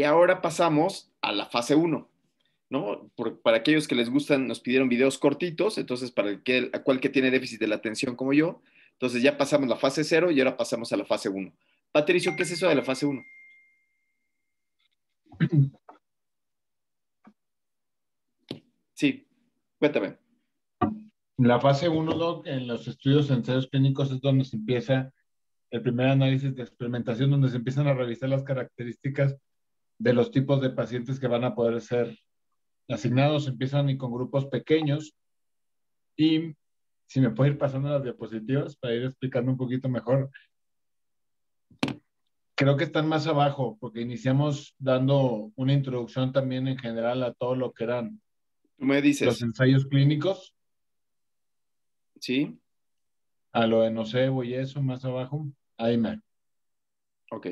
Y ahora pasamos a la fase 1, ¿no? para aquellos que les gustan, nos pidieron videos cortitos, entonces para el que, a cual que tiene déficit de la atención como yo, entonces ya pasamos la fase 0 y ahora pasamos a la fase 1. Patricio, ¿qué es eso de la fase 1? Sí, cuéntame. La fase 1, en los estudios ensayos clínicos es donde se empieza el primer análisis de experimentación, donde se empiezan a revisar las características de los tipos de pacientes que van a poder ser asignados. Empiezan y con grupos pequeños. Y si me puede ir pasando las diapositivas para ir explicando un poquito mejor. Creo que están más abajo, porque iniciamos dando una introducción también en general a todo lo que eran me dices. los ensayos clínicos. Sí. A lo de nocebo y eso, más abajo. Ahí me. Ok.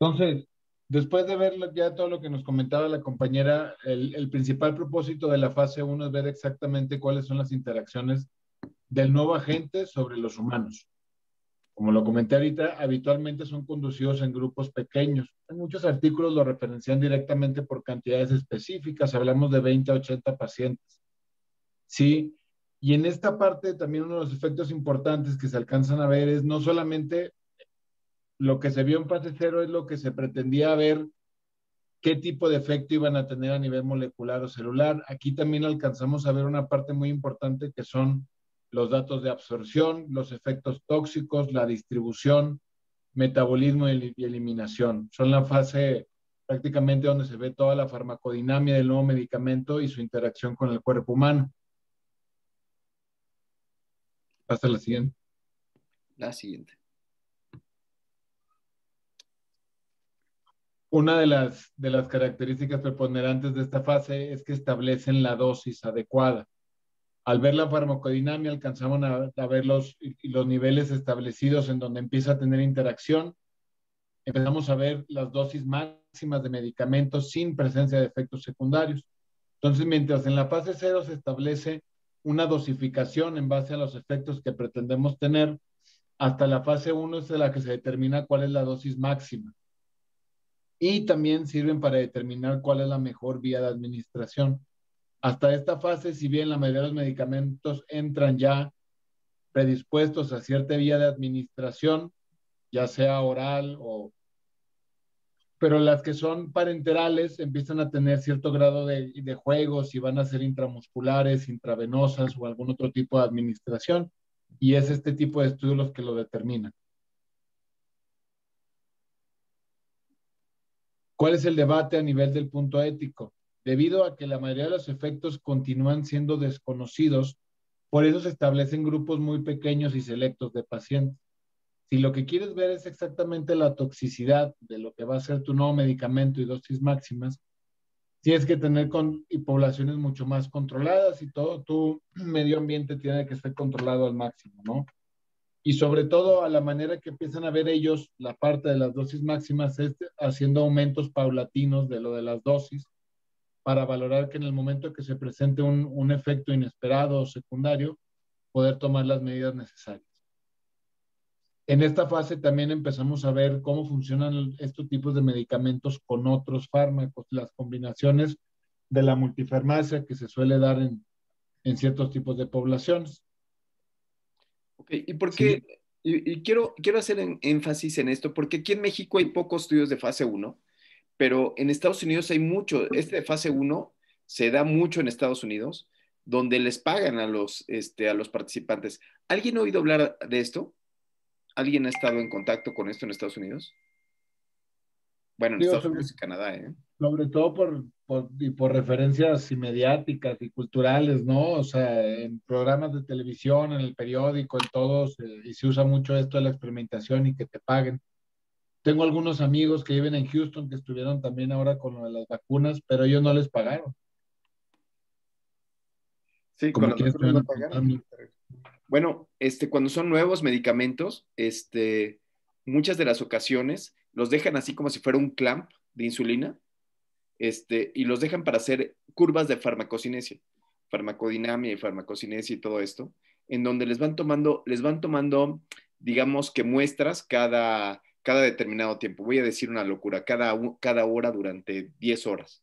Entonces, después de ver ya todo lo que nos comentaba la compañera, el, el principal propósito de la fase 1 es ver exactamente cuáles son las interacciones del nuevo agente sobre los humanos. Como lo comenté ahorita, habitualmente son conducidos en grupos pequeños. En muchos artículos lo referencian directamente por cantidades específicas, hablamos de 20 a 80 pacientes. Sí, y en esta parte también uno de los efectos importantes que se alcanzan a ver es no solamente lo que se vio en fase cero, es lo que se pretendía ver qué tipo de efecto iban a tener a nivel molecular o celular. Aquí también alcanzamos a ver una parte muy importante que son los datos de absorción, los efectos tóxicos, la distribución, metabolismo y eliminación. Son la fase prácticamente donde se ve toda la farmacodinamia del nuevo medicamento y su interacción con el cuerpo humano. Hasta la siguiente. La siguiente. Una de las, de las características preponderantes de esta fase es que establecen la dosis adecuada. Al ver la farmacodinamia, alcanzamos a, ver los, los niveles establecidos en donde empieza a tener interacción. Empezamos a ver las dosis máximas de medicamentos sin presencia de efectos secundarios. Entonces, mientras en la fase cero se establece una dosificación en base a los efectos que pretendemos tener, hasta la fase 1 es la que se determina cuál es la dosis máxima. Y también sirven para determinar cuál es la mejor vía de administración. Hasta esta fase, si bien la mayoría de los medicamentos entran ya predispuestos a cierta vía de administración, ya sea oral o pero las que son parenterales empiezan a tener cierto grado de, de juegos y van a ser intramusculares, intravenosas o algún otro tipo de administración. Y es este tipo de estudios los que lo determinan. ¿Cuál es el debate a nivel del punto ético? Debido a que la mayoría de los efectos continúan siendo desconocidos, por eso se establecen grupos muy pequeños y selectos de pacientes. Si lo que quieres ver es exactamente la toxicidad de lo que va a ser tu nuevo medicamento y dosis máximas, tienes que tener con, y poblaciones mucho más controladas y todo tu medio ambiente tiene que estar controlado al máximo, ¿no? Y sobre todo a la manera que empiezan a ver ellos la parte de las dosis máximas es haciendo aumentos paulatinos de lo de las dosis para valorar que en el momento que se presente un, efecto inesperado o secundario, poder tomar las medidas necesarias. En esta fase también empezamos a ver cómo funcionan estos tipos de medicamentos con otros fármacos, las combinaciones de la multifarmacia que se suele dar en, en ciertos tipos de poblaciones. ¿Y por qué? Y, quiero, quiero hacer énfasis en esto, porque aquí en México hay pocos estudios de fase 1, pero en Estados Unidos hay mucho. Este de fase 1 se da mucho en Estados Unidos, donde les pagan a los, este, a los participantes. ¿Alguien ha oído hablar de esto? ¿Alguien ha estado en contacto con esto en Estados Unidos? Bueno, en Estados Unidos y Canadá, ¿eh? Sobre todo por, por, y por referencias mediáticas y culturales, ¿no? O sea, en programas de televisión, en el periódico, en todos, y se usa mucho esto de la experimentación y que te paguen. Tengo algunos amigos que viven en Houston que estuvieron también ahora con lo de las vacunas, pero ellos no les pagaron. Sí, con las vacunas no pagaron. Bueno, este, cuando son nuevos medicamentos, este, muchas de las ocasiones los dejan así como si fuera un clamp de insulina, este, y los dejan para hacer curvas de farmacocinesia, farmacodinamia y farmacocinesia y todo esto, en donde les van tomando, les van tomando, digamos que muestras cada, cada determinado tiempo. Voy a decir una locura, cada, cada hora durante 10 horas.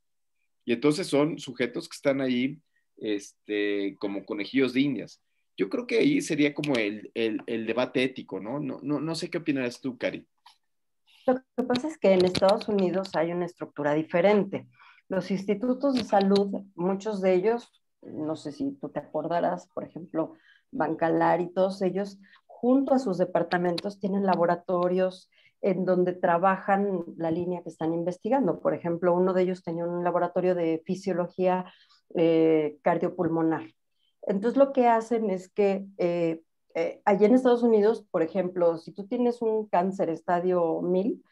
Y entonces son sujetos que están ahí este, como conejillos de indias. Yo creo que ahí sería como el, el, debate ético, ¿no? ¿no? No, no sé qué opinas tú, Cari. Lo que pasa es que en Estados Unidos hay una estructura diferente. Los institutos de salud, muchos de ellos, no sé si tú te acordarás, por ejemplo, Bancalar y todos ellos, junto a sus departamentos, tienen laboratorios en donde trabajan la línea que están investigando. Por ejemplo, uno de ellos tenía un laboratorio de fisiología eh, cardiopulmonar. Entonces, lo que hacen es que eh, eh, allí en Estados Unidos, por ejemplo, si tú tienes un cáncer estadio 1000,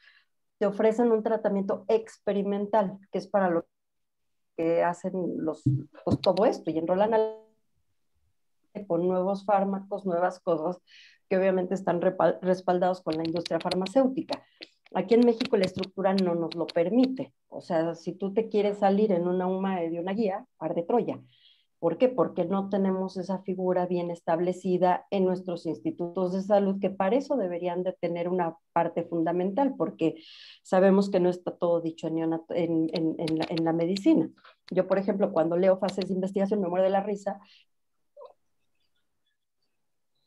te ofrecen un tratamiento experimental, que es para lo que hacen los, pues, todo esto y enrolan al con nuevos fármacos, nuevas cosas que obviamente están respaldados con la industria farmacéutica. Aquí en México la estructura no nos lo permite. O sea, si tú te quieres salir en una UMA de una guía, par de Troya. ¿Por qué? Porque no tenemos esa figura bien establecida en nuestros institutos de salud, que para eso deberían de tener una parte fundamental, porque sabemos que no está todo dicho en, en, en, la, en la medicina. Yo, por ejemplo, cuando leo fases de investigación me muero de la risa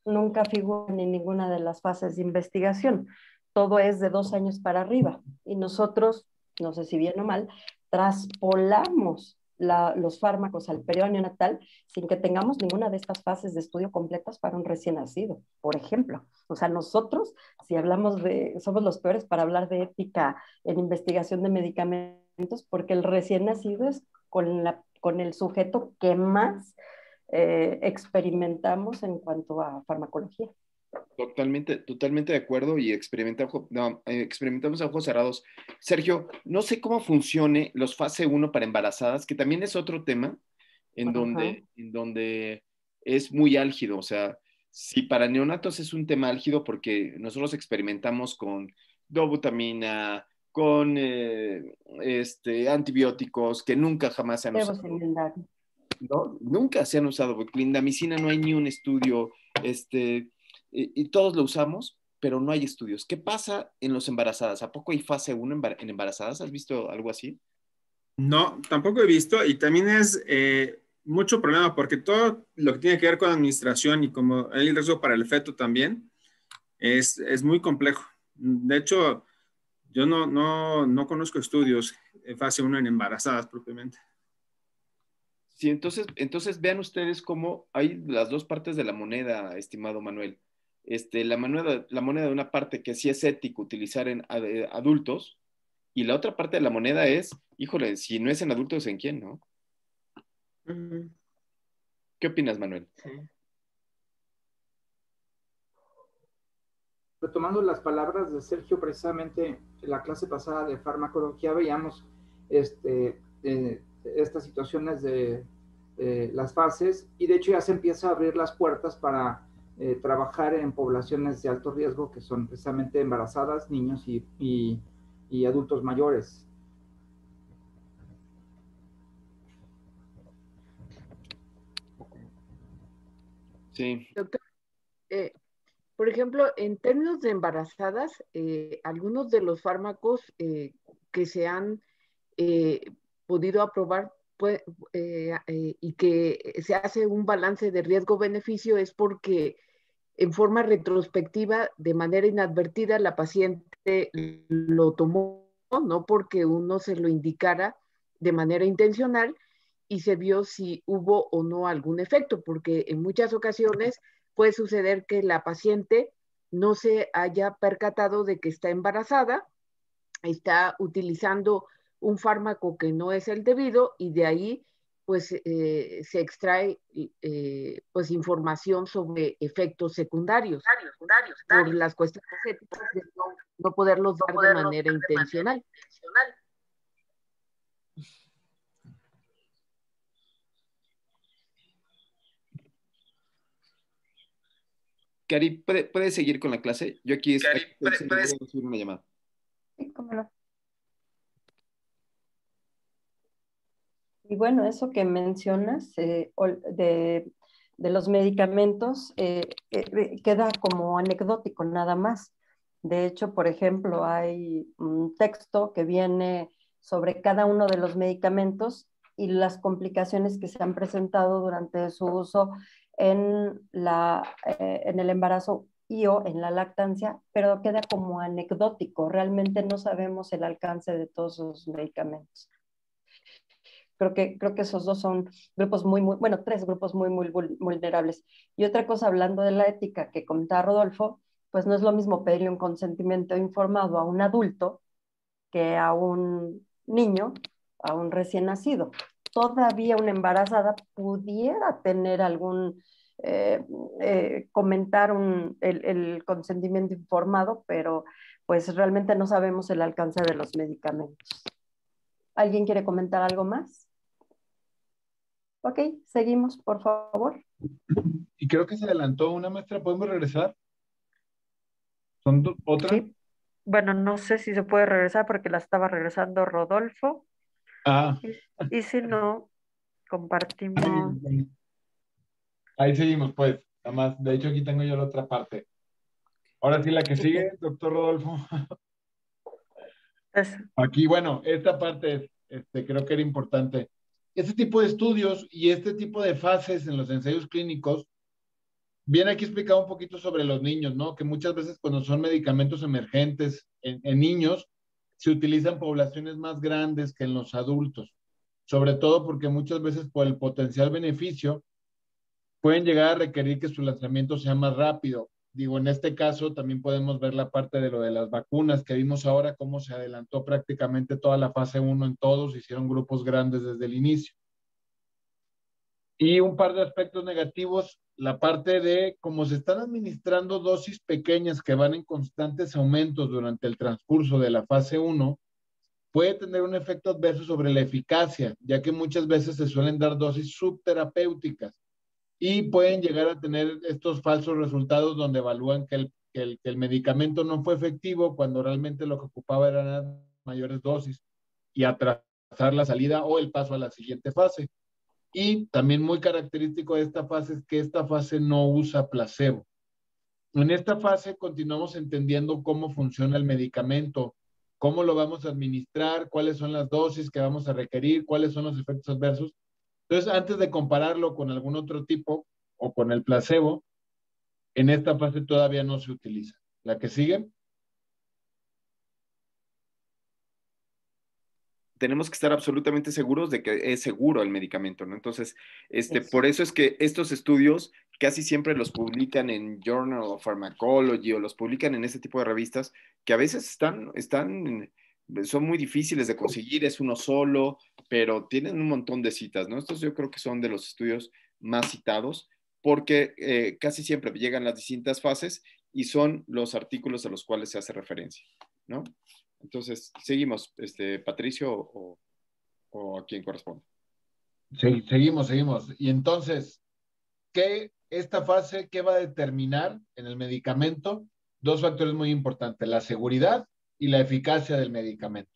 nunca figuran en ninguna de las fases de investigación. Todo es de dos años para arriba. Y nosotros, no sé si bien o mal, traspolamos los fármacos al periodo neonatal sin que tengamos ninguna de estas fases de estudio completas para un recién nacido, por ejemplo. O sea, nosotros, si hablamos de, somos los peores para hablar de ética en investigación de medicamentos, porque el recién nacido es con, la, con el sujeto que más eh, experimentamos en cuanto a farmacología. Totalmente, totalmente de acuerdo y experimentamos, eh, experimentamos a ojos cerrados. Sergio, no sé cómo funcione los fase 1 para embarazadas, que también es otro tema en donde, en donde es muy álgido. O sea, si para neonatos es un tema álgido porque nosotros experimentamos con dobutamina, con eh, este, antibióticos que nunca jamás se han usado. ¿no? Nunca se han usado, porque clindamicina no hay ni un estudio, este, y, todos lo usamos, pero no hay estudios. ¿Qué pasa en los embarazadas? ¿A poco hay fase 1 en embarazadas? ¿Has visto algo así? No, tampoco he visto y también es eh, mucho problema porque todo lo que tiene que ver con administración y como el riesgo para el feto también es, es muy complejo. De hecho, yo no, no, no conozco estudios en fase 1 en embarazadas propiamente. Sí, entonces, entonces vean ustedes cómo hay las dos partes de la moneda, estimado Manuel. Este, la, moneda, la moneda de una parte que sí es ético utilizar en adultos y la otra parte de la moneda es, híjole, si no es en adultos, ¿en quién, no? ¿Qué opinas, Manuel? Retomando las palabras de Sergio, precisamente en la clase pasada de farmacología veíamos este, eh, estas situaciones de las fases y de hecho ya se empieza a abrir las puertas para eh, trabajar en poblaciones de alto riesgo que son precisamente embarazadas, niños y, y, adultos mayores. Sí. Doctor, eh, por ejemplo, en términos de embarazadas, eh, algunos de los fármacos que se han podido aprobar y que se hace un balance de riesgo-beneficio es porque en forma retrospectiva, de manera inadvertida, la paciente lo tomó, no porque uno se lo indicara de manera intencional y se vio si hubo o no algún efecto, porque en muchas ocasiones puede suceder que la paciente no se haya percatado de que está embarazada, está utilizando un fármaco que no es el debido y de ahí pues eh, se extrae eh, pues información sobre efectos secundarios, por las cuestiones éticas de no, poderlos dar de manera intencional. Cari, ¿puede, seguir con la clase? Yo aquí... Cari, ¿puedes una llamada? Sí, cómo no. Y bueno, eso que mencionas eh, de, los medicamentos eh, eh, queda como anecdótico nada más. De hecho, por ejemplo, hay un texto que viene sobre cada uno de los medicamentos y las complicaciones que se han presentado durante su uso en, la, en el embarazo y o en la lactancia, pero queda como anecdótico. Realmente no sabemos el alcance de todos esos medicamentos. Creo que, creo que esos dos son grupos muy, muy, bueno, tres grupos muy, muy vulnerables. Y otra cosa, hablando de la ética que comentaba Rodolfo, pues no es lo mismo pedir un consentimiento informado a un adulto que a un niño, a un recién nacido. Todavía una embarazada pudiera tener algún, eh, eh, comentar un, el, consentimiento informado, pero pues realmente no sabemos el alcance de los medicamentos. ¿Alguien quiere comentar algo más? Ok, seguimos, por favor. Y creo que se adelantó una maestra. ¿Podemos regresar? ¿Son otra? Bueno, no sé si se puede regresar porque la estaba regresando Rodolfo. Ah. Y, si no, compartimos. Ahí seguimos, pues. Nada más, de hecho, aquí tengo yo la otra parte. Ahora sí, la que sigue, doctor Rodolfo. Aquí, bueno, esta parte este, creo que era importante este tipo de estudios y este tipo de fases en los ensayos clínicos, viene aquí explicado un poquito sobre los niños, ¿no? Que muchas veces cuando son medicamentos emergentes en, niños, se utilizan poblaciones más grandes que en los adultos, sobre todo porque muchas veces por el potencial beneficio pueden llegar a requerir que su lanzamiento sea más rápido. Digo, en este caso también podemos ver la parte de lo de las vacunas que vimos ahora, cómo se adelantó prácticamente toda la fase 1 en todos, hicieron grupos grandes desde el inicio. Y un par de aspectos negativos, la parte de cómo se están administrando dosis pequeñas que van en constantes aumentos durante el transcurso de la fase 1, puede tener un efecto adverso sobre la eficacia, ya que muchas veces se suelen dar dosis subterapéuticas y pueden llegar a tener estos falsos resultados donde evalúan que el, que el, medicamento no fue efectivo cuando realmente lo que ocupaba eran mayores dosis y atrasar la salida o el paso a la siguiente fase. Y también muy característico de esta fase es que esta fase no usa placebo. En esta fase continuamos entendiendo cómo funciona el medicamento, cómo lo vamos a administrar, cuáles son las dosis que vamos a requerir, cuáles son los efectos adversos entonces, antes de compararlo con algún otro tipo o con el placebo, en esta fase todavía no se utiliza. ¿La que sigue? tenemos que estar absolutamente seguros de que es seguro el medicamento, ¿no? Entonces, este, por eso es que estos estudios casi siempre los publican en Journal of Pharmacology o los publican en este tipo de revistas que a veces están, están son muy difíciles de conseguir, es uno solo, pero tienen un montón de citas, ¿no? Estos yo creo que son de los estudios más citados porque eh, casi siempre llegan las distintas fases y son los artículos a los cuales se hace referencia, ¿no? Entonces, seguimos, este, Patricio o, o a quien corresponde. Sí, seguimos, seguimos. Y entonces, ¿qué esta fase, qué va a determinar en el medicamento? Dos factores muy importantes, la seguridad y la eficacia del medicamento.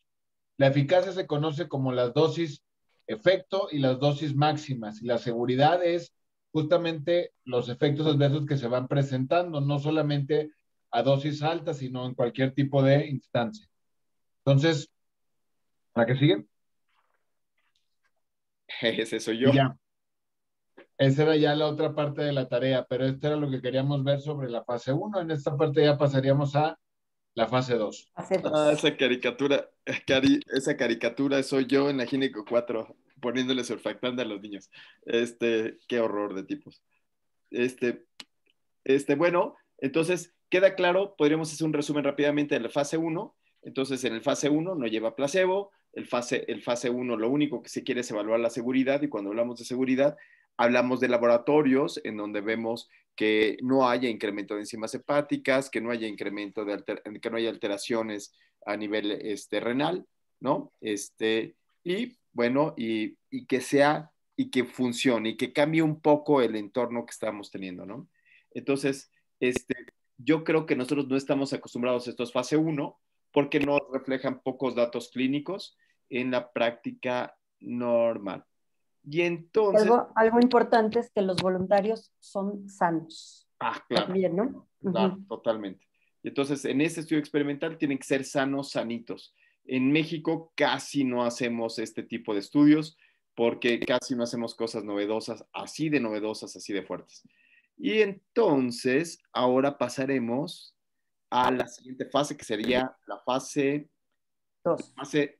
La eficacia se conoce como las dosis efecto y las dosis máximas y la seguridad es justamente los efectos adversos que se van presentando, no solamente a dosis altas, sino en cualquier tipo de instancia. Entonces, ¿para qué sigue? Ese soy yo. Ya. Esa era ya la otra parte de la tarea, pero esto era lo que queríamos ver sobre la fase 1. En esta parte ya pasaríamos a la fase 2. Ah, esa caricatura, esa caricatura soy yo en la Gineco 4, poniéndole surfactante a los niños. Este, qué horror de tipos. Este, este, bueno, entonces, queda claro, podríamos hacer un resumen rápidamente de la fase 1. Entonces, en el fase 1 no lleva placebo, el fase, el fase 1 lo único que se quiere es evaluar la seguridad y cuando hablamos de seguridad, hablamos de laboratorios en donde vemos que no haya incremento de enzimas hepáticas, que no haya incremento de que no haya alteraciones a nivel este, renal, ¿no? Este, y bueno, y, que sea y que funcione y que cambie un poco el entorno que estamos teniendo, ¿no? Entonces, este, yo creo que nosotros no estamos acostumbrados a estos fase 1 porque nos reflejan pocos datos clínicos en la práctica normal. Y entonces... Algo, importante es que los voluntarios son sanos. Ah, claro. También, ¿no? Claro, totalmente. Y entonces, en este estudio experimental tienen que ser sanos, sanitos. En México casi no hacemos este tipo de estudios porque casi no hacemos cosas novedosas, así de novedosas, así de fuertes. Y entonces, ahora pasaremos a la siguiente fase, que sería la fase 2. Fase